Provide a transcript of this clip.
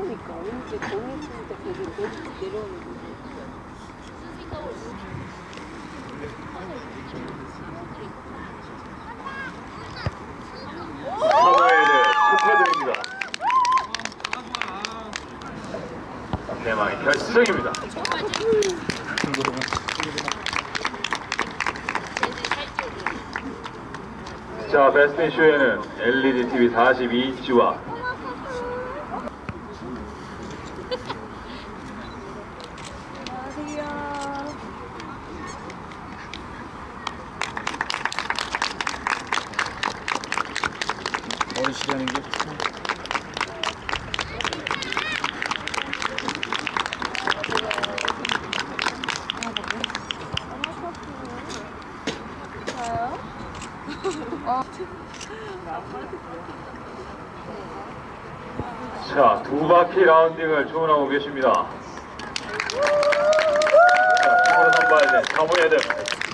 그러니까 정했으니까 계속 내려- 내려오는 축하드립니다. 대망의 결승입니다. 자, 베스트 쇼에는 LED TV 42인치와 어르시라는 게 참. 자, 두 바퀴 라운딩을 주문하고 계십니다. 자, 선발된 사모예드